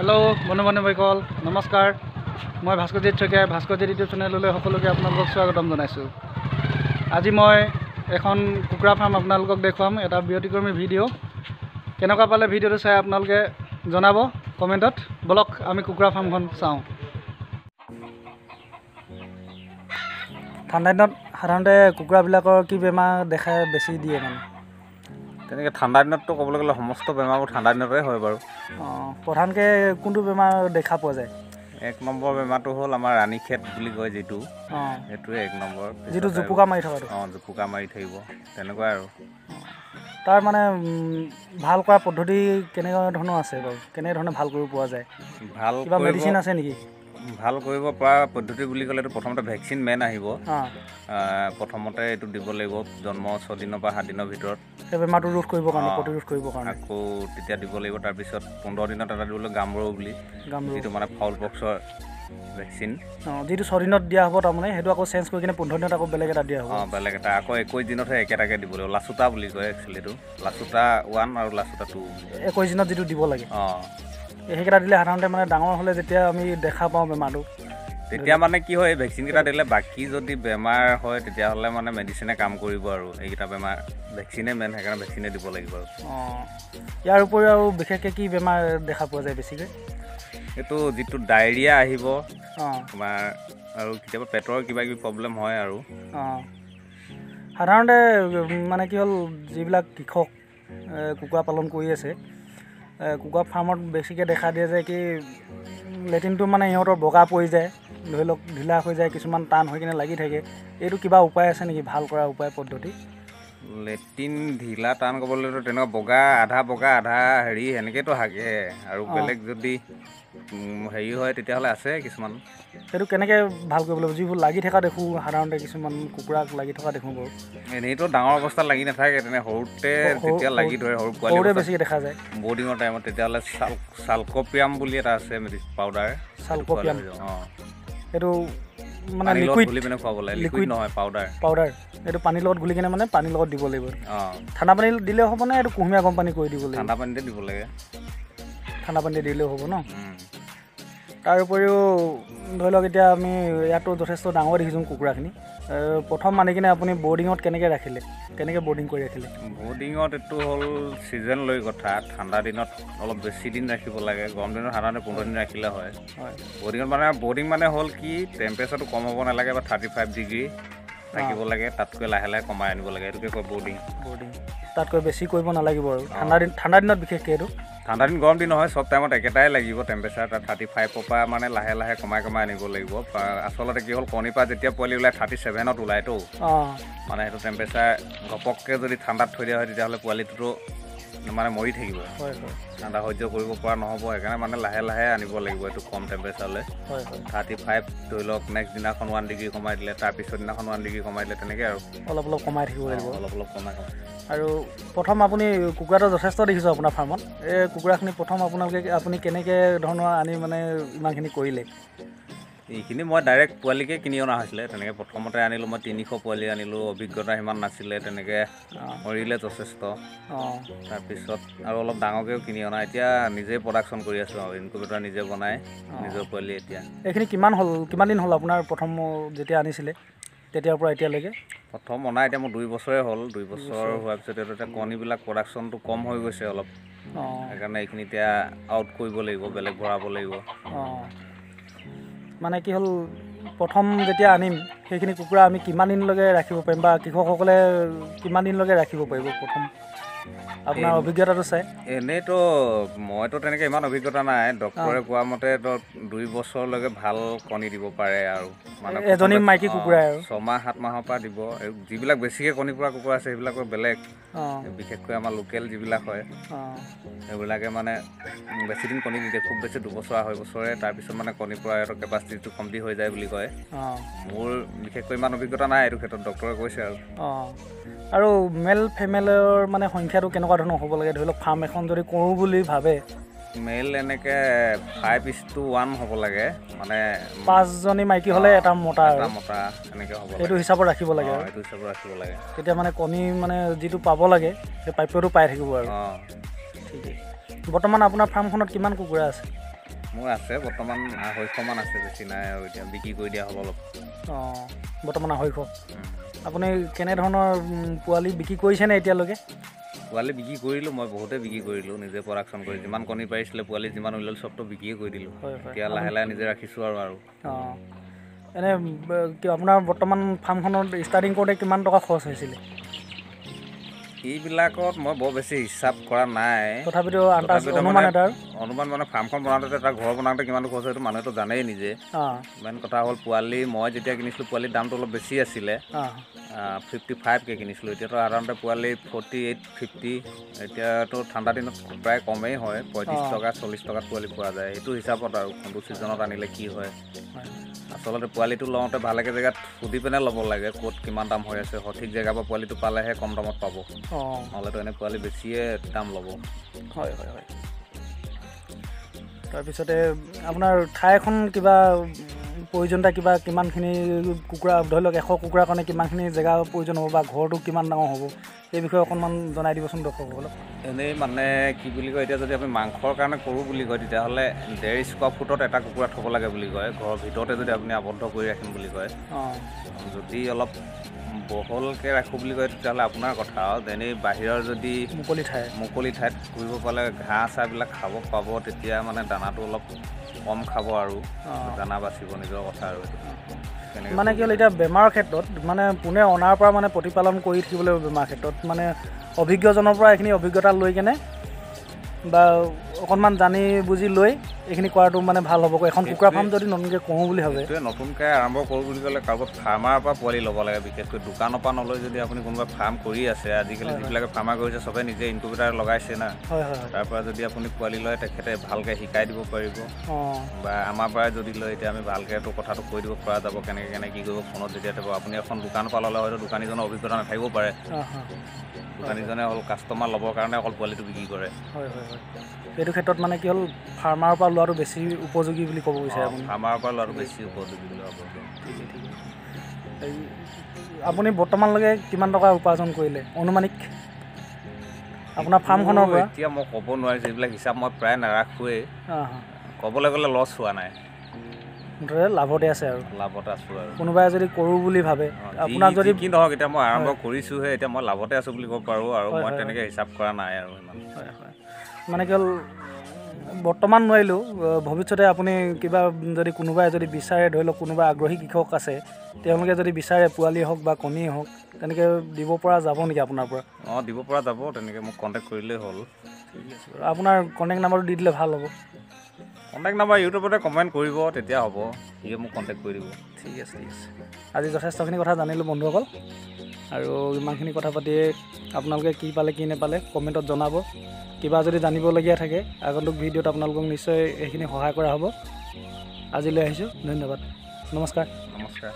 Hello বন্ধু বান্ধৱীসকল নমস্কাৰ। মই ভাস্কৰজিৎ শইকীয়াই ভাস্কৰজিৎ ইউটিউব চেনেললৈ সকলোকে আপোনালোকক স্বাগতম জনাইছোঁ। আজি মই এখন কুকুৰা ফাৰ্ম আপোনালোকক দেখুৱাম এটা ব্যতিক্ৰমী ভিডিঅ' কেনেকুৱা পালে ভিডিঅ'টো চাই আপোনালোকে জনাব কমেণ্টত। বলক আমি কুকুৰা ফাৰ্মখন চাওঁ। ঠাণ্ডা দিনত সাধাৰণতে কুকুৰাবিলাকৰ কি বেমাৰ দেখাই বেছি দিয়ে মানে? তেনেকৈ ঠাণ্ডা দিনততো ক'বলৈ গ'লে সমস্ত বেমাৰবোৰ ঠাণ্ডা দিনতে হয় বাৰু। অঁ প্ৰধানকৈ কোনটো বেমাৰ দেখা পোৱা যায়? এক নম্বৰ বেমাৰটো হ'ল আমাৰ ৰাণীখেত বুলি কয় যিটো। সেইটোৱে এক নম্বৰ। যিটো জোপোকা মাৰি থকাটো অঁ জোপোকা মাৰি থাকিব। তেনেকুৱাই আৰু। তাৰ মানে ভাল কৰা পদ্ধতি কেনেকুৱা ধৰণৰ আছে বাৰু? কেনেধৰণে ভাল কৰিব পৰা যায়? ভাল কিবা মেডিচিন আছে নেকি? ভাল কৰিব পৰা পদ্ধতি বুলি ক'লেতো প্ৰথমতে ভেকচিন মেইন আহিব। প্ৰথমতে এইটো দিব লাগিব জন্ম ছদিনৰ পৰা সাত দিনৰ ভিতৰত। সেই বেমাৰটো ৰোধ কৰিবৰ কাৰণে। প্ৰতিৰোধ কৰিবৰ কাৰণে। আকৌ তেতিয়া দিব লাগিব তাৰপিছত পোন্ধৰ দিনত এটা দিব লাগিব গামৰো বুলি। যিটো মানে ফাউল পক্সৰ ভেকচিন। অঁ যিটো ছদিনত দিয়া হ'ব তাৰমানে সেইটো আকৌ চেঞ্জ কৰি কিনে পোন্ধৰ দিনত আকৌ বেলেগ এটা দিয়া হ'ব। অঁ বেলেগ এটা আকৌ একৈছ দিনতহে একেটাকে দিব লাগিব। লাচুতা বুলি কয় একচুৱেলিটো লাচুতা ওৱান আৰু লাচুতা টু একৈছ দিনত যিটো দিব লাগে। অঁ। সেইকেইটা দিলে সাধাৰণতে মানে ডাঙৰ হ'লে যেতিয়া আমি দেখা পাওঁ বেমাৰটো। তেতিয়া মানে কি হয় ভেকচিনকেইটা দিলে বাকী যদি বেমাৰ হয় তেতিয়াহ'লে মানে মেডিচিনে কাম কৰিব আৰু। এইকেইটা বেমাৰ ভেকচিনে মেইন সেইকাৰণে ভেকচিনে দিব লাগিব আৰু। অঁ ইয়াৰ উপৰিও আৰু বিশেষকৈ কি বেমাৰ দেখা পোৱা যায় বেছিকৈ? এইটো যিটো ডায়েৰিয়া আহিব অঁ। তোমাৰ আৰু কেতিয়াবা পেটৰ কিবা কিবি প্ৰব্লেম হয় আৰু। অঁ। সাধাৰণতে মানে কি হ'ল যিবিলাক কৃষক কুকুৰা পালন কৰি আছে কুকুৰা ফাৰ্মত বেছিকৈ দেখা দিয়ে যে কি লেট্ৰিনটো মানে সিহঁতৰ বগা পৰি যায় ধৰি লওক ঢিলা হৈ যায় কিছুমান টান হৈ কিনে লাগি থাকে। এইটো কিবা উপায় আছে নেকি? ভাল কৰা উপায় পদ্ধতি? লেট্ৰিন ঢিলা টান ক'বলৈতো তেনেকুৱা বগা আধা বগা আধা হেৰি সেনেকৈতো হাগে। আৰু। বেলেগ যদি হেৰি হয় তেতিয়াহ'লে আছে কিছুমান। সেইটো কেনেকৈ ভাল কৰিব লাগিব? যিবোৰ লাগি থকা দেখোঁ সাধাৰণতে কিছুমান কুকুৰাক লাগি থকা দেখোঁ বাৰু। এনেইতো ডাঙৰ অৱস্থাত লাগি নাথাকে তেনে সৰুতে সৰু- যেতিয়া লাগি ধৰে সৰু পোৱালি সৰুতে অৱস্থাত। বেছিকৈ দেখা যায়। বৰ্ডিঙৰ টাইমত তেতিয়াহ'লে চাল চালকপিয়াম বুলি এটা আছে মেডিচিন পাউডাৰ চালকপিয়াম অঁ। সেইটো মানে লিকুইড পিনে খুৱাব লাগে। লিকুইড নহয় পাউডাৰ পাউডাৰ এইটো পানীৰ লগত গুলি কিনে মানে পানীৰ লগত দিব লাগিব। অঁ। ঠাণ্ডা পানী দিলেও হ'ব নে এইটো কুহুমীয়া গৰম পানী কৰি দিব লাগিব। ঠাণ্ডা পানীতে দিব লাগে। ঠাণ্ডা পানী দিলেও হ'ব ন। তাৰ উপৰিও ধৰি লওক এতিয়া আমি ইয়াতো যথেষ্ট ডাঙৰ দেখিছোঁ কুকুৰাখিনি। প্ৰথম মানি কিনে আপুনি বৰ্ডিঙত কেনেকৈ ৰাখিলে? কেনেকৈ বৰ্ডিং কৰি ৰাখিলে? বৰ্ডিঙত এইটো হ'ল ছিজন লৈ কথা ঠাণ্ডা দিনত অলপ বেছি দিন ৰাখিব লাগে গৰম দিনত সাধাৰণতে পোন্ধৰ দিন ৰাখিলে হয়। বৰ্ডিঙত মানে বৰ্ডিং মানে হ'ল কি টেম্পাৰেচাৰটো কম হ'ব নালাগে বা থাৰ্টি ফাইভ ডিগ্ৰী থাকিব লাগে তাতকৈ লাহে লাহে কমাই আনিব লাগে এইটোকে কয় বৰ্ডিং। বৰ্ডিং। তাতকৈ বেছি কৰিব নালাগিব আৰু। ঠাণ্ডা দিন ঠাণ্ডা দিনত বিশেষকৈ এইটো। ঠাণ্ডা দিন গৰম দিন নহয় চব টাইমত একেটাই লাগিব টেম্পাৰেচাৰ তাত থাৰ্টি ফাইভৰ পৰা মানে লাহে লাহে কমাই কমাই আনিব লাগিব। আচলতে কি হ'ল কণীৰ পৰা যেতিয়া পোৱালি ওলাই থাৰ্টি ছেভেনত ওলায়তো অঁ। মানে সেইটো টেম্পাৰেচাৰ ঘপককৈ যদি ঠাণ্ডাত থৈ দিয়া হয় তেতিয়াহ'লে পোৱালিটোতো মানে মৰি থাকিব। হয় হয়। ঠাণ্ডা সহ্য কৰিব পৰা নহ'ব সেইকাৰণে মানে লাহে লাহে আনিব লাগিব এইটো কম টেম্পাৰেচাৰলৈ হয় হয়। থাৰ্টি ফাইভ ধৰি লওক নেক্সট দিনাখন ওৱান ডিগ্ৰী কমাই দিলে তাৰপিছৰ দিনাখন ওৱান ডিগ্ৰী কমাই দিলে তেনেকৈ আৰু। অলপ অলপ কমাই থাকিব লাগিব। অলপ অলপ কমাই কমাই। আৰু প্ৰথম আপুনি কুকুৰাটো যথেষ্ট দেখিছোঁ আপোনাৰ ফাৰ্মত এই কুকুৰাখিনি প্ৰথম আপোনালোকে আপুনি কেনেকৈ ধৰণৰ আনি মানে ইমানখিনি কৰিলে? এইখিনি মই ডাইৰেক্ট পোৱালিকে কিনি অনা হৈছিলে। তেনেকৈ প্ৰথমতে আনিলোঁ মই তিনিশ পোৱালি আনিলোঁ অভিজ্ঞতা সিমান নাছিলে তেনেকৈ মৰিলে যথেষ্ট। তাৰপিছত আৰু অলপ ডাঙৰকৈও কিনি অনা। এতিয়া নিজেই প্ৰডাকশ্যন কৰি আছোঁ আৰু ইনকুবেটৰ নিজে বনাই নিজৰ পোৱালি এতিয়া। এইখিনি কিমান হ'ল কিমান দিন হ'ল আপোনাৰ প্ৰথম যেতিয়া আনিছিলে তেতিয়াৰ পৰা এতিয়ালৈকে? প্ৰথম অনা এতিয়া মোৰ দুই বছৰে হ'ল দুই বছৰ হোৱাৰ পিছত এতিয়া কণীবিলাক প্ৰডাকশ্যনটো কম হৈ গৈছে অলপ। সেইকাৰণে এইখিনি এতিয়া আউট কৰিব লাগিব বেলেগ ভৰাব লাগিব। মানে কি হ'ল প্ৰথম যেতিয়া আনিম সেইখিনি কুকুৰা আমি কিমান দিনলৈকে ৰাখিব পাৰিম বা কৃষকসকলে কিমান দিনলৈকে ৰাখিব পাৰিব প্ৰথম? আপোনাৰ অভিজ্ঞতাটো চাই। এনেইতো মইতো তেনেকৈ ইমান অভিজ্ঞতা নাই। ডক্তৰে কোৱা মতে তো দুই বছৰলৈকে ভাল কণী দিব পাৰে আৰু। মানে এজনী মাইকী অঁ, কুকুৰাই আৰু। ছমাহ সাত মাহৰ পৰা দিব। যিবিলাক বেছিকৈ কণী পৰা কুকুৰা আছে সেইবিলাকৰ বেলেগ। বিশেষকৈ আমাৰ লোকেল যিবিলাক হয় সেইবিলাকে মানে উম, বেছি দিন কণী নিদিয়ে খুব বেছি দুবছৰ আঢ়ৈ বছৰে। তাৰপিছত মানে কণী পৰা সিহঁতৰ কেপাচিটিটো কমটি হৈ যায় বুলি কয়। মোৰ বিশেষকৈ ইমান অভিজ্ঞতা নাই এইটো ক্ষেত্ৰত ডক্তৰে কৈছে আৰু। আৰু মেল ফিমেলৰ মানে সংখ্যাটো কেনেকুৱা ধৰণৰ হ'ব লাগে? ধৰি লওক ফাৰ্ম এখন যদি কৰোঁ বুলি ভাবে। মেইল এনেকৈ ফাইভ ইজ টু ওৱান হ'ব লাগে। মানে পাঁচজনী মাইকী হ'লে এটা মতা এটা আৰু। মতা এনেকৈ হ'ব লাগে। হিচাপত ৰাখিব লাগে আৰু। এইটো হিচাপত ৰাখিব লাগে। তেতিয়া মানে কণী মানে যিটো পাব লাগে সেই প্ৰাপ্যটো পাই থাকিব আৰু। ঠিকেই। বৰ্তমান আপোনাৰ ফাৰ্মখনত কিমান কুকুৰা আছে? মোৰ আছে বৰ্তমান আঢ়ৈশমান আছে বেছি নাই আৰু এতিয়া বিক্ৰী কৰি দিয়া হ'ব অলপ। অঁ বৰ্তমান আঢ়ৈশ। আপুনি কেনেধৰণৰ পোৱালি বিক্ৰী কৰিছেনে এতিয়ালৈকে? পোৱালি বিক্ৰী কৰিলোঁ মই বহুতে বিক্ৰী কৰিলোঁ নিজে প্ৰডাকশ্যন কৰি যিমান কণী পাৰিছিলে পোৱালি যিমান ওলাল চবটো বিক্ৰীয়ে কৰি দিলোঁ। এতিয়া লাহে লাহে নিজে ৰাখিছোঁ আৰু আৰু। অঁ। কি আপোনাৰ বৰ্তমান ফাৰ্মখনত ষ্টাৰ্টিং কৰোঁতে কিমান টকা খৰচ হৈছিলে? এইবিলাকত মই বৰ বেছি হিচাপ কৰা নাই। তথাপিতো অনুমান মানে ফাৰ্মখন বনাওঁতে এটা ঘৰ বনাওঁতে কিমানটো খৰচ হয় সেইটো মানুহেতো জানেই নিজে। মেইন কথা হ'ল পোৱালি মই যেতিয়া কিনিছিলোঁ পোৱালিৰ দামটো অলপ বেছি আছিলে। ফিফটি ফাইভকৈ কিনিছিলোঁ। এতিয়াতো সাধাৰণতে পোৱালি ফৰ্টি এইট ফিফটি এতিয়াতো ঠাণ্ডা দিনত প্ৰায় কমেই হয়। পঁয়ত্ৰিছ। টকা চল্লিছ টকাত পোৱালি পোৱা যায়। সেইটো হিচাপত আৰু কোনটো ছিজনত আনিলে কি হয়। আচলতে পোৱালিটো লওঁতে ভালকৈ জেগাত সুধি পিনে ল'ব লাগে ক'ত কিমান দাম হৈ আছে। সঠিক জেগাৰ পৰা পোৱালিটো পালেহে কম দামত পাব। নহ'লেতো এনে পোৱালি বেছিয়ে দাম ল'ব। হয় হয় হয়। তাৰপিছতে আপোনাৰ ঠাই এখন কিবা প্ৰয়োজনীয়তা কিবা কিমানখিনি কুকুৰা ধৰি লওক এশ কুকুৰাৰ কাৰণে কিমানখিনি জেগা প্ৰয়োজন হ'ব বা ঘৰটো কিমান ডাঙৰ হ'ব এই বিষয়ে অকণমান জনাই দিবচোন দৰ্শকসকলক এনেই মানে কি বুলি কয় এতিয়া যদি আমি মাংসৰ কাৰণে কৰোঁ বুলি কয় তেতিয়াহ'লে ডেৰ স্কোৱাৰ ফুটত এটা কুকুৰা থ'ব লাগে বুলি কয়। ঘৰৰ ভিতৰতে যদি আপুনি আবদ্ধ কৰি ৰাখিম বুলি কয়। অঁ। যদি অলপ বহলকৈ ৰাখোঁ বুলি কয় তেতিয়াহ'লে আপোনাৰ কথা আৰু। এনেই বাহিৰৰ যদি মুকলি ঠাই। মুকলি ঠাইত ঘূৰিব পালে ঘাঁহ চাহবিলাক খাব পাব তেতিয়া মানে দানাটো অলপ কম খাব আৰু। দানা বাচিব নিজৰ কথা আৰু মানে কি হ'ল এতিয়া বেমাৰৰ ক্ষেত্ৰত মানে পোনে অনাৰ পৰা মানে প্ৰতিপালন কৰি থাকিব লাগিব বেমাৰৰ ক্ষেত্ৰত মানে অভিজ্ঞজনৰ পৰা এইখিনি অভিজ্ঞতা লৈ কেনে বা অকণমান জানি বুজি লৈ এইখিনি কৰাটো মানে ভাল হ'ব। এখন কুকুৰা ফাৰ্ম যদি নতুনকৈ কৰোঁ বুলি ভাবে। নতুনকৈ আৰম্ভ কৰোঁ বুলি ক'লে কাৰোবাৰ ফাৰ্মাৰৰ পৰা পোৱালি ল'ব লাগে। বিশেষকৈ দোকানৰ পৰা নলৈ যদি আপুনি কোনোবা ফাৰ্ম কৰি আছে আজিকালি যিবিলাকে ফাৰ্মাৰ কৰিছে চবে নিজে ইনকুবেটাৰ লগাইছে না। হয় হয় হয়। তাৰ পৰা যদি আপুনি পোৱালি লয় তেখেতে ভালকৈ শিকাই দিব পাৰিব। বা আমাৰ পৰাই যদি লয় এতিয়া আমি ভালকৈ এইটো কথাটো কৈ দিব পৰা যাব কেনেকৈ কেনেকৈ কি কৰিব ফোনত যেতিয়া থাকিব। আপুনি এখন দোকানৰ পৰা ল'লে হয়তো দোকানীজনৰ অভিজ্ঞতা নাথাকিব পাৰে। দোকানীজনে অকল কাষ্টমাৰ ল'বৰ কাৰণে অকল পোৱালিটো বিক্ৰী কৰে। হয় হয় হয়। সেইটো ক্ষেত্ৰত মানে কি হ'ল ফাৰ্মাৰৰ পৰা লোৱাটো বেছি উপযোগী বুলি ক'ব বিচাৰে আপুনি? ফাৰ্মাৰৰ পৰা লোৱাটো বেছি উপযোগী বুলি ভাবোঁ আপুনি বৰ্তমানলৈকে কিমান টকা উপাৰ্জন কৰিলে? অনুমানিক? আপোনাৰ ফাৰ্মখনৰ পৰা? এতিয়া মই ক'ব নোৱাৰিছোঁ এইবিলাক হিচাপ মই প্ৰায় নাৰাখোৱেই। ক'বলৈ গ'লে লছ হোৱা নাই। মুঠতে লাভতে আছে আৰু। লাভত আছোঁ আৰু। কোনোবাই যদি কৰোঁ বুলি ভাবে আপোনাক যদি কি নহওক এতিয়া মই আৰম্ভ কৰিছোঁহে এতিয়া মই লাভতে আছোঁ বুলি ক'ব পাৰোঁ আৰু মই তেনেকৈ হিচাপ কৰা নাই আৰু ইমান। মানে কি হ'ল বৰ্তমান নোৱাৰিলোঁ ভৱিষ্যতে আপুনি কিবা যদি কোনোবাই যদি বিচাৰে ধৰি লওক কোনোবা আগ্ৰহী কৃষক আছে তেওঁলোকে যদি বিচাৰে পোৱালি হওক বা কণী হওক তেনেকৈ দিব পৰা যাব নেকি আপোনাৰ পৰা? অঁ দিব পৰা যাব তেনেকৈ মোক কণ্টেক্ট কৰিলেই হ'ল। আপোনাৰ কণ্টেক্ট নাম্বাৰটো দি দিলে ভাল হ'ব। কণ্টেক্ট নাম্বাৰ ইউটিউবতে কমেণ্ট কৰিব তেতিয়া হ'ব। সিয়ে মোক কণ্টেক্ট কৰি দিব। ঠিক আছে ঠিক আছে। আজি যথেষ্টখিনি কথা জানিলোঁ বন্ধুসকল। আৰু ইমানখিনি কথা পাতি আপোনালোকে কি পালে কি নাপালে কমেণ্টত জনাব। কিবা যদি জানিবলগীয়া থাকে আগন্তুক ভিডিঅ'ত আপোনালোকক নিশ্চয় এইখিনি সহায় কৰা হ'ব। আজিলৈ আহিছোঁ ধন্যবাদ। নমস্কাৰ। নমস্কাৰ।